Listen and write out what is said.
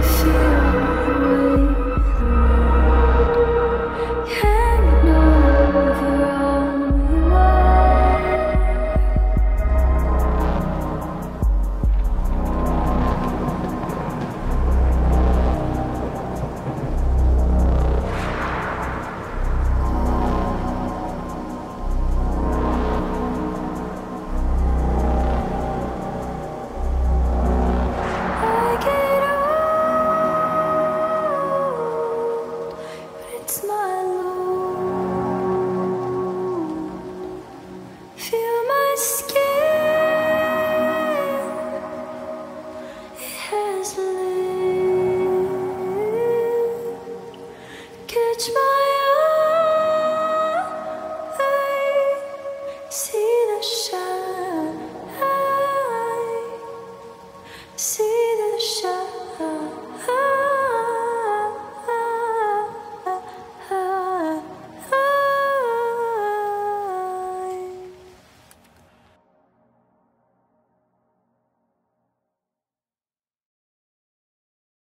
feel See